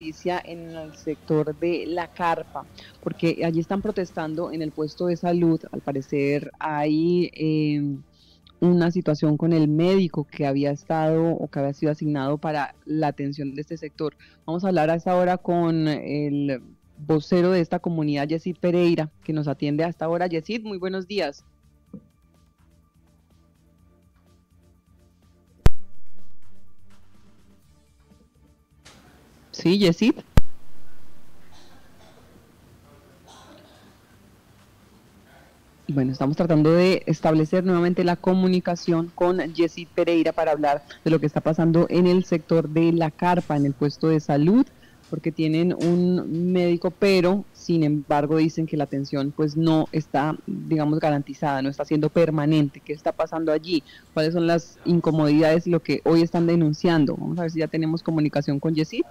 noticia en el sector de la carpa, porque allí están protestando en el puesto de salud. Al parecer hay em, una situación con el médico que había estado o que había sido asignado para la atención de este sector. Vamos a hablar a esta hora con el vocero de esta comunidad, Yesid Pereira, que nos atiende hasta ahora. Yesid, muy buenos días. Sí, Yesid. Bueno, estamos tratando de establecer nuevamente la comunicación con Yesid Pereira para hablar de lo que está pasando en el sector de la carpa, en el puesto de salud, porque tienen un médico, pero sin embargo dicen que la atención pues no está, digamos, garantizada, no está siendo permanente. ¿Qué está pasando allí? ¿Cuáles son las incomodidades y lo que hoy están denunciando? Vamos a ver si ya tenemos comunicación con Yesid.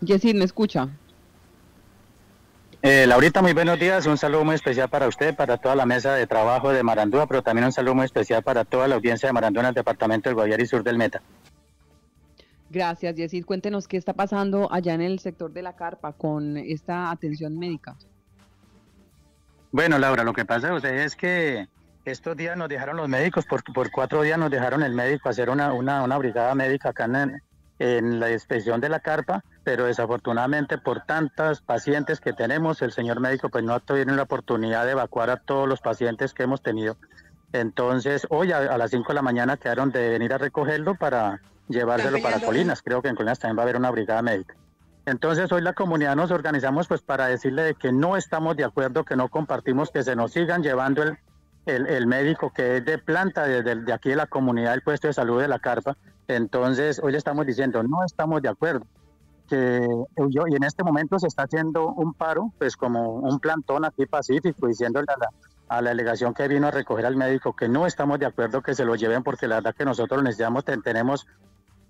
Yesid, ¿me escucha? Eh, Laurita, muy buenos días. Un saludo muy especial para usted, para toda la mesa de trabajo de Marandúa, pero también un saludo muy especial para toda la audiencia de Marandúa en el departamento del Guaviare y Sur del Meta. Gracias, Yesid. Cuéntenos qué está pasando allá en el sector de la carpa con esta atención médica. Bueno, Laura, lo que pasa es que estos días nos dejaron los médicos, por, por cuatro días nos dejaron el médico hacer una, una, una brigada médica acá en, en la inspección de la carpa, pero desafortunadamente por tantas pacientes que tenemos, el señor médico pues no ha tenido la oportunidad de evacuar a todos los pacientes que hemos tenido. Entonces, hoy a, las 5 de la mañana quedaron de venir a recogerlo para llevárselo para Colinas. Creo que en Colinas también va a haber una brigada médica. Entonces, hoy la comunidad nos organizamos pues para decirle que no estamos de acuerdo, que no compartimos, que se nos sigan llevando el, el, médico que es de planta de, de, aquí de la comunidad del puesto de salud de la carpa. Entonces, hoy le estamos diciendo, no estamos de acuerdo. Que y en este momento se está haciendo un paro, pues como un plantón aquí pacífico, diciéndole a la, a delegación que vino a recoger al médico que no estamos de acuerdo que se lo lleven porque la verdad que nosotros necesitamos, tenemos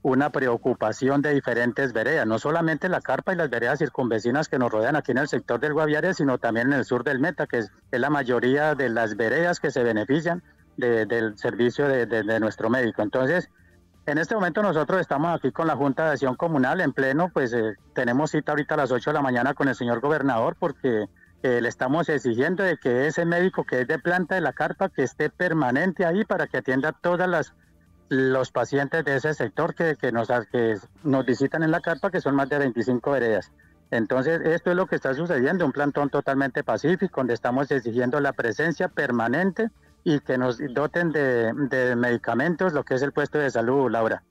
una preocupación de diferentes veredas, no solamente la carpa y las veredas circunvecinas que nos rodean aquí en el sector del Guaviare, sino también en el sur del Meta, que es, la mayoría de las veredas que se benefician del servicio de, nuestro médico. Entonces, en este momento nosotros estamos aquí con la Junta de Acción Comunal en pleno, pues eh, tenemos cita ahorita a las 8 de la mañana con el señor gobernador porque eh, le estamos exigiendo de que ese médico que es de planta de la carpa, que esté permanente ahí para que atienda todas las los pacientes de ese sector que, que, nos, que nos visitan en la carpa, que son más de 25 veredas. Entonces, esto es lo que está sucediendo, un plantón totalmente pacífico, donde estamos exigiendo la presencia permanente y que nos doten de, de medicamentos, lo que es el puesto de salud, Laura.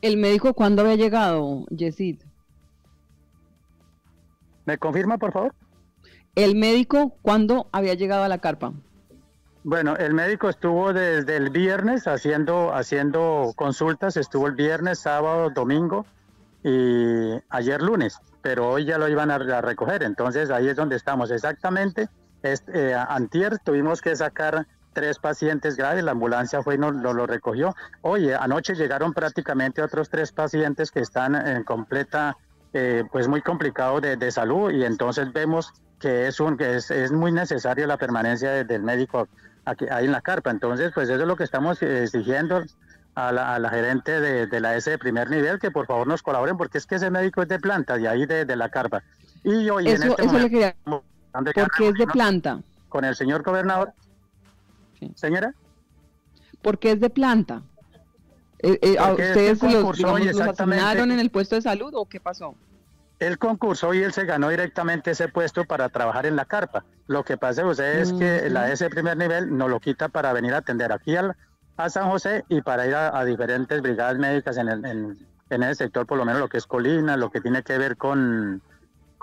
¿El médico cuándo había llegado, Yesid? ¿Me confirma, por favor? ¿El médico cuándo había llegado a la carpa? Bueno, el médico estuvo desde el viernes haciendo, haciendo consultas, estuvo el viernes, sábado, domingo y ayer lunes, pero hoy ya lo iban a, recoger, entonces ahí es donde estamos exactamente. Este, eh, antier tuvimos que sacar tres pacientes graves, la ambulancia fue y nos lo, recogió. Oye, anoche llegaron prácticamente otros tres pacientes que están en completa, eh, pues muy complicado de, de, salud y entonces vemos que es, un, que es, es muy necesaria la permanencia del médico aquí, ahí en la carpa. Entonces, pues eso es lo que estamos exigiendo a la, a la gerente de, de, la S de primer nivel, que por favor nos colaboren, porque es que ese médico es de planta, de ahí de, de la carpa. Y hoy en este eso le quería... ¿Por qué es de planta? Con el señor gobernador. Señora. ¿Por qué es de planta? Eh, eh, ¿Ustedes los, digamos, los asignaron en el puesto de salud o qué pasó? el concurso y él se ganó directamente ese puesto para trabajar en la carpa. Lo que pasa usted es que la ese primer nivel nos lo quita para venir a atender aquí al, a San José y para ir a, diferentes brigadas médicas en el, en, en el sector, por lo menos lo que es Colina, lo que tiene que ver con,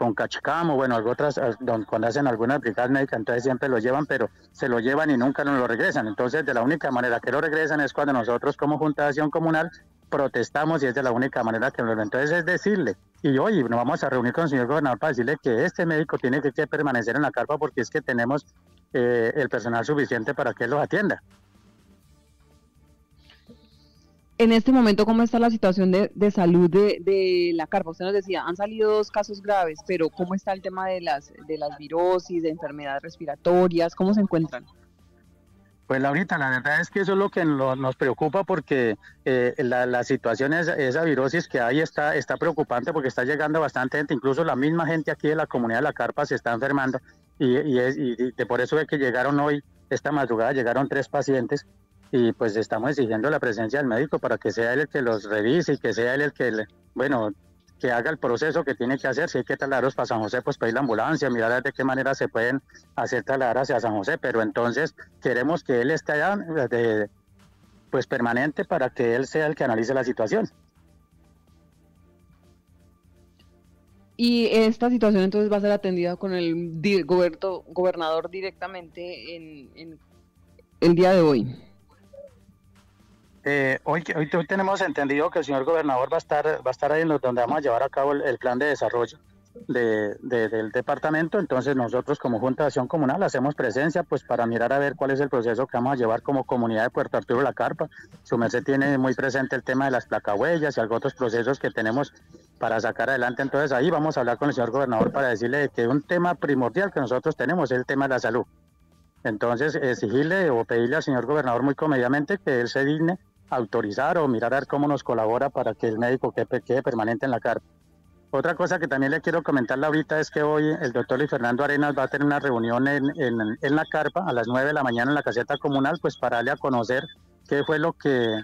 con Cachicamo, bueno, otras, cuando hacen algunas brigadas médicas, entonces siempre lo llevan, pero se lo llevan y nunca nos lo regresan. Entonces, de la única manera que lo regresan es cuando nosotros como Junta de Acción Comunal protestamos y es de la única manera que lo Entonces es decirle, y hoy nos vamos a reunir con el señor gobernador para decirle que este médico tiene que, permanecer en la carpa porque es que tenemos eh, el personal suficiente para que él los atienda. En este momento, ¿cómo está la situación de, de salud de, de, la carpa? Usted nos decía, han salido dos casos graves, pero ¿cómo está el tema de las, de las virosis, de enfermedades respiratorias? ¿Cómo se encuentran? Pues Laurita, la verdad es que eso es lo que nos preocupa porque eh, la, situación, es, esa virosis que hay está, está preocupante porque está llegando bastante gente, incluso la misma gente aquí de la comunidad de La Carpa se está enfermando y, y, es, y por eso es que llegaron hoy, esta madrugada llegaron tres pacientes y pues estamos exigiendo la presencia del médico para que sea él el que los revise y que sea él el que, bueno, que haga el proceso que tiene que hacer. Si hay que trasladarlos para San José, pues pedir la ambulancia, mirar de qué manera se pueden hacer trasladar hacia San José. Pero entonces queremos que él esté allá de, pues permanente para que él sea el que analice la situación. Y esta situación entonces va a ser atendida con el gobernador directamente en el día de hoy. Eh, hoy, hoy, tenemos entendido que el señor gobernador va a estar, va a estar ahí en donde vamos a llevar a cabo el, plan de desarrollo del departamento. Entonces nosotros como Junta de Acción Comunal hacemos presencia pues para mirar a ver cuál es el proceso que vamos a llevar como comunidad de Puerto Arturo La Carpa. Su merced tiene muy presente el tema de las placahuellas y algunos otros procesos que tenemos para sacar adelante. Entonces ahí vamos a hablar con el señor gobernador para decirle que un tema primordial que nosotros tenemos es el tema de la salud. Entonces exigirle o pedirle al señor gobernador muy comedidamente que él se digne autorizar o mirar a ver cómo nos colabora para que el médico quede, quede permanente en la carpa. Otra cosa que también le quiero comentarle ahorita es que hoy el doctor Luis Fernando Arenas va a tener una reunión en, en, la carpa a las 9 de la mañana en la caseta comunal, pues para darle a conocer qué fue lo que,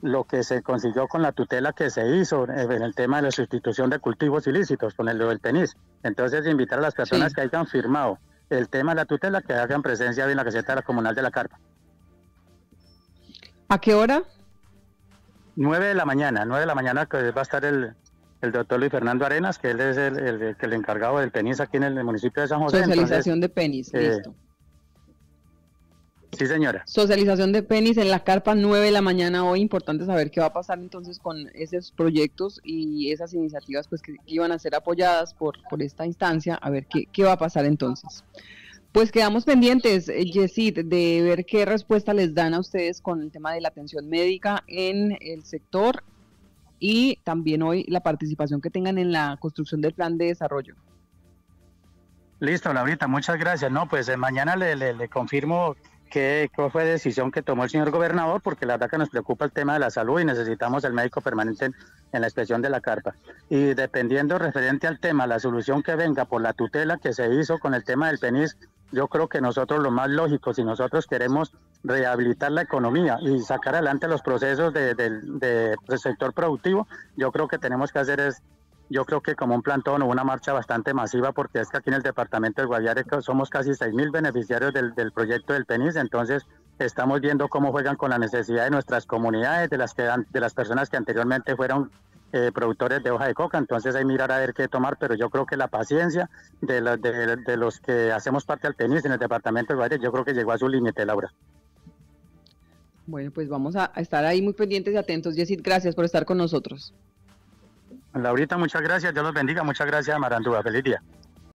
lo que se consiguió con la tutela que se hizo en el tema de la sustitución de cultivos ilícitos con el del PENIS. Entonces, invitar a las personas que hayan firmado el tema de la tutela que hagan presencia en la caseta comunal de la carpa. ¿A qué hora? 9 de la mañana, 9 de la mañana que va a estar el, doctor Luis Fernando Arenas, que él es el, el, encargado del penis aquí en el municipio de San José. Socialización de penis, eh, listo. Sí, señora. Socialización de penis en la carpa 9 de la mañana hoy. Importante saber qué va a pasar entonces con esos proyectos y esas iniciativas pues que, iban a ser apoyadas por, por esta instancia. A ver qué, qué va a pasar entonces. Pues quedamos pendientes, eh, Yesid, de ver qué respuesta les dan a ustedes con el tema de la atención médica en el sector y también hoy la participación que tengan en la construcción del plan de desarrollo. Listo, Laurita, muchas gracias. No, pues eh, mañana le, confirmo qué, fue la decisión que tomó el señor gobernador, porque la verdad que nos preocupa el tema de la salud y necesitamos el médico permanente en, en la expresión de la carpa. Y dependiendo referente al tema, la solución que venga por la tutela que se hizo con el tema del PENIS, yo creo que nosotros lo más lógico, si nosotros queremos rehabilitar la economía y sacar adelante los procesos del de, sector productivo, yo creo que tenemos que hacer es, yo creo que como un plantón o una marcha bastante masiva, porque es que aquí en el departamento de Guayare somos casi 6.000 beneficiarios del, del proyecto del PENIS, entonces estamos viendo cómo juegan con la necesidad de nuestras comunidades, de las, que, de las personas que anteriormente fueron eh, productores de hoja de coca, entonces hay mirar a ver qué tomar, pero yo creo que la paciencia de, de, los que hacemos parte del tenis en el departamento de Guayas, yo creo que llegó a su límite, Laura. Bueno, pues vamos a, estar ahí muy pendientes y atentos. Yesid, gracias por estar con nosotros. Laurita, muchas gracias, Dios los bendiga, muchas gracias, Marandúa, feliz día.